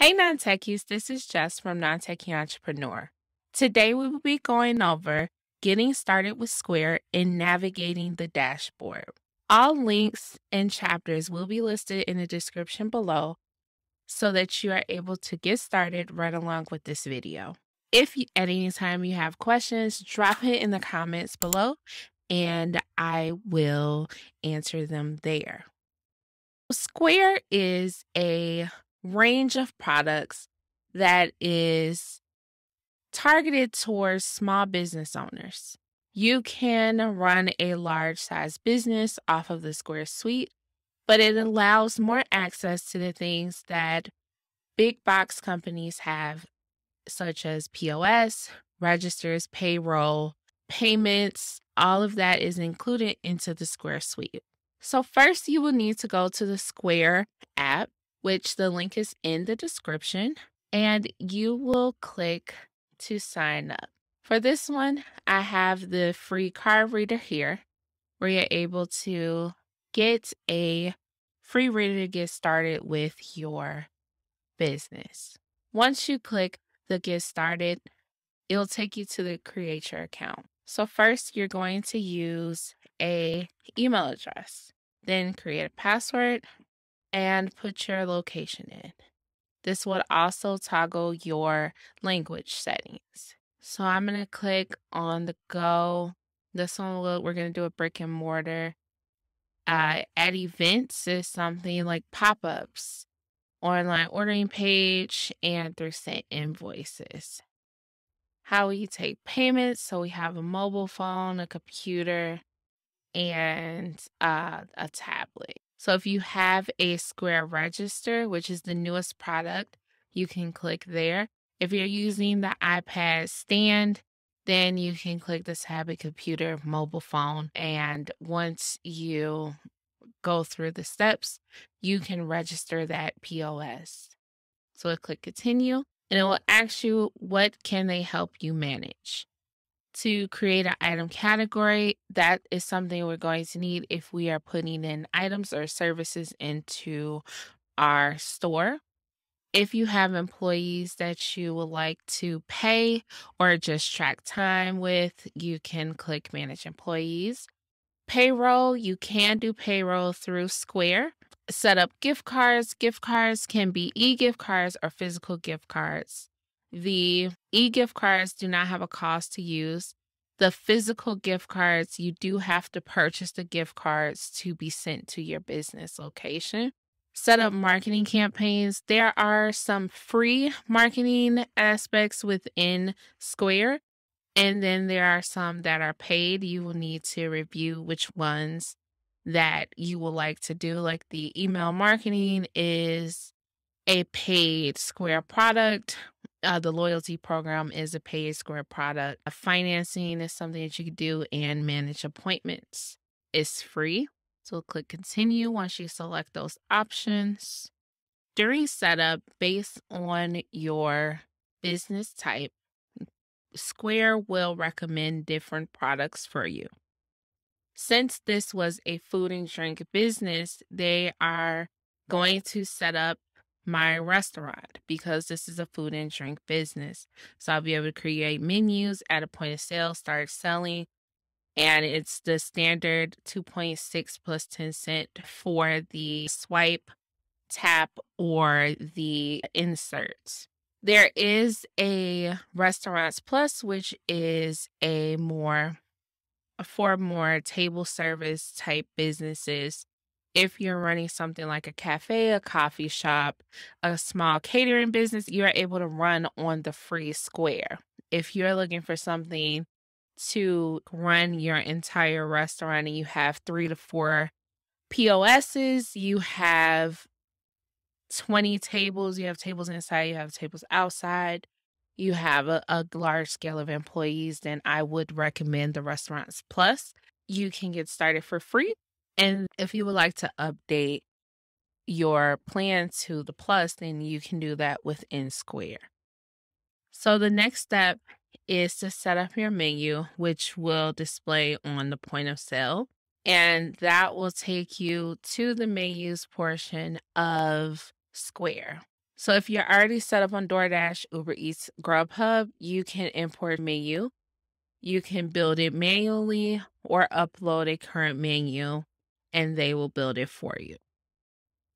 Hey, non techies, this is Jess from Non Techie Entrepreneur. Today we will be going over getting started with Square and navigating the dashboard. All links and chapters will be listed in the description below so that you are able to get started right along with this video. If you, at any time you have questions, drop it in the comments below and I will answer them there. Square is a range of products that is targeted towards small business owners. You can run a large size business off of the Square Suite, but it allows more access to the things that big box companies have, such as POS, registers, payroll, payments. All of that is included into the Square Suite. So, first, you will need to go to the Square app which the link is in the description, and you will click to sign up. For this one, I have the free card reader here where you're able to get a free reader to get started with your business. Once you click the get started, it'll take you to the create your account. So first you're going to use a email address, then create a password and put your location in. This would also toggle your language settings. So I'm going to click on the go. This one, will, we're going to do a brick and mortar. Uh, at events is something like pop ups, online ordering page, and through sent invoices. How we take payments. So we have a mobile phone, a computer, and uh, a tablet. So if you have a Square Register, which is the newest product, you can click there. If you're using the iPad stand, then you can click the tablet computer, mobile phone, and once you go through the steps, you can register that POS. So I click continue and it will ask you what can they help you manage to create an item category. That is something we're going to need if we are putting in items or services into our store. If you have employees that you would like to pay or just track time with, you can click Manage Employees. Payroll, you can do payroll through Square. Set up gift cards. Gift cards can be e gift cards or physical gift cards. The e gift cards do not have a cost to use. The physical gift cards, you do have to purchase the gift cards to be sent to your business location. Set up marketing campaigns. There are some free marketing aspects within Square, and then there are some that are paid. You will need to review which ones that you will like to do. Like the email marketing is a paid Square product. Uh, the loyalty program is a paid Square product. Financing is something that you can do, and manage appointments is free. So click continue once you select those options. During setup, based on your business type, Square will recommend different products for you. Since this was a food and drink business, they are going to set up my restaurant because this is a food and drink business. So I'll be able to create menus at a point of sale, start selling. And it's the standard 2.6 plus 10 cent for the swipe, tap, or the inserts. There is a Restaurants Plus, which is a more for more table service type businesses if you're running something like a cafe, a coffee shop, a small catering business, you're able to run on the free square. If you're looking for something to run your entire restaurant and you have three to four POSs, you have 20 tables, you have tables inside, you have tables outside, you have a, a large scale of employees, then I would recommend the Restaurants Plus. You can get started for free and if you would like to update your plan to the plus, then you can do that within Square. So the next step is to set up your menu, which will display on the point of sale. And that will take you to the menus portion of Square. So if you're already set up on DoorDash, Uber Eats, Grubhub, you can import menu. You can build it manually or upload a current menu and they will build it for you.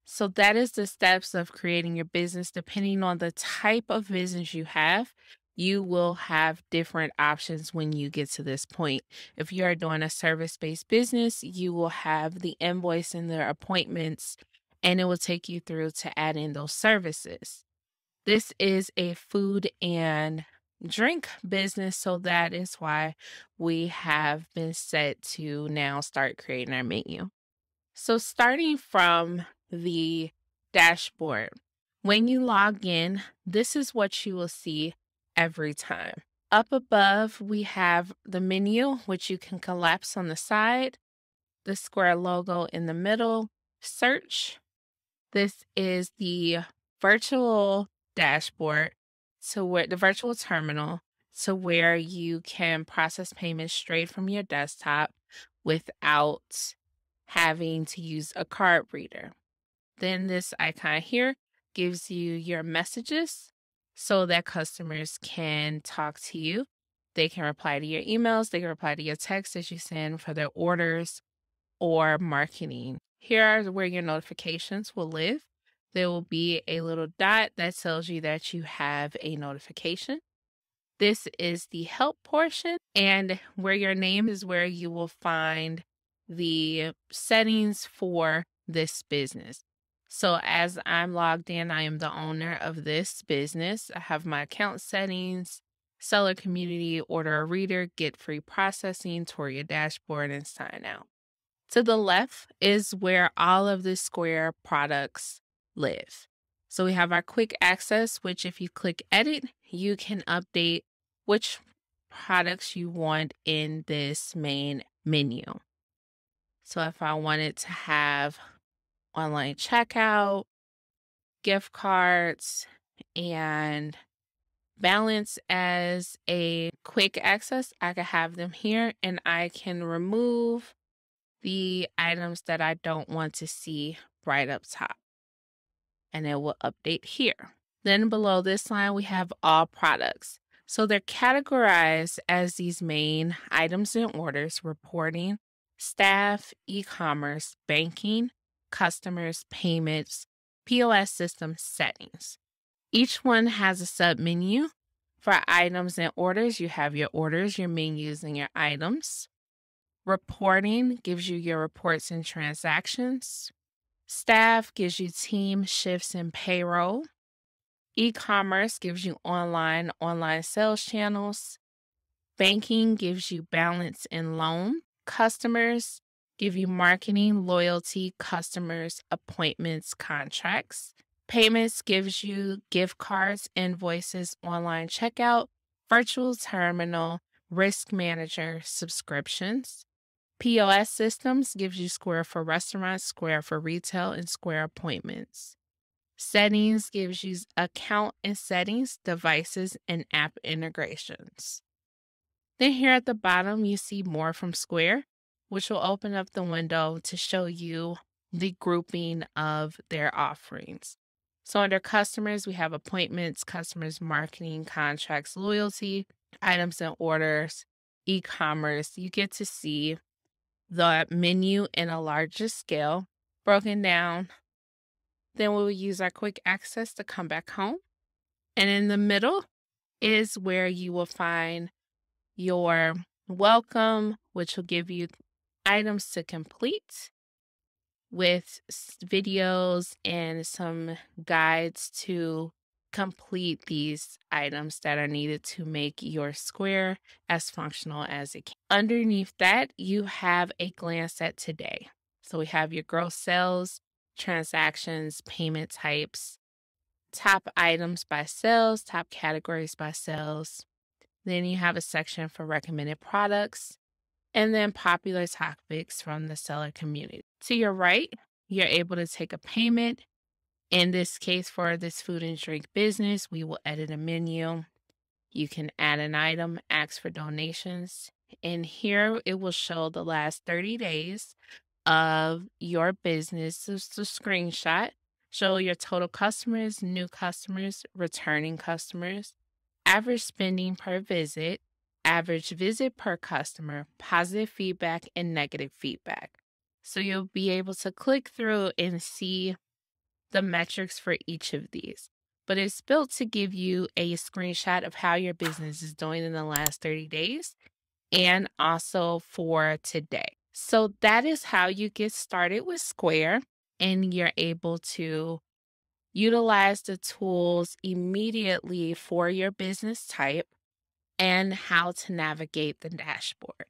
So that is the steps of creating your business depending on the type of business you have. You will have different options when you get to this point. If you are doing a service based business, you will have the invoice and the appointments and it will take you through to add in those services. This is a food and drink business, so that is why we have been set to now start creating our menu. So, starting from the dashboard, when you log in, this is what you will see every time. Up above, we have the menu, which you can collapse on the side, the square logo in the middle, search, this is the virtual dashboard to where the virtual terminal to where you can process payments straight from your desktop without having to use a card reader. Then this icon here gives you your messages so that customers can talk to you. They can reply to your emails, they can reply to your texts that you send for their orders or marketing here are where your notifications will live. There will be a little dot that tells you that you have a notification. This is the help portion, and where your name is where you will find the settings for this business. So, as I'm logged in, I am the owner of this business. I have my account settings, seller community, order a reader, get free processing, tour your dashboard, and sign out. To the left is where all of the Square products live. So we have our quick access, which if you click edit, you can update which products you want in this main menu. So if I wanted to have online checkout, gift cards, and balance as a quick access, I could have them here and I can remove the items that I don't want to see right up top. And it will update here. Then below this line, we have all products. So they're categorized as these main items and orders reporting, staff, e commerce, banking, customers, payments, POS system settings. Each one has a sub menu. For items and orders, you have your orders, your menus, and your items. Reporting gives you your reports and transactions. Staff gives you team shifts and payroll. E commerce gives you online, online sales channels. Banking gives you balance and loan. Customers give you marketing, loyalty, customers, appointments, contracts. Payments gives you gift cards, invoices, online checkout, virtual terminal, risk manager, subscriptions. POS systems gives you Square for restaurants, Square for retail, and Square appointments. Settings gives you account and settings, devices, and app integrations. Then here at the bottom, you see more from Square, which will open up the window to show you the grouping of their offerings. So under customers, we have appointments, customers marketing, contracts, loyalty, items and orders, e-commerce. You get to see the menu in a larger scale, broken down. Then we will use our quick access to come back home. And in the middle is where you will find your welcome, which will give you items to complete with videos and some guides to complete these items that are needed to make your square as functional as it can. Underneath that, you have a glance at today. So we have your gross sales, transactions, payment types, top items by sales, top categories by sales. Then you have a section for recommended products and then popular topics from the seller community. To your right, you're able to take a payment in this case, for this food and drink business, we will edit a menu. You can add an item, ask for donations. And here it will show the last 30 days of your business. It's a screenshot. show your total customers, new customers, returning customers, average spending per visit, average visit per customer, positive feedback, and negative feedback. So you'll be able to click through and see the metrics for each of these. But it's built to give you a screenshot of how your business is doing in the last 30 days and also for today. So that is how you get started with Square and you're able to utilize the tools immediately for your business type and how to navigate the dashboard.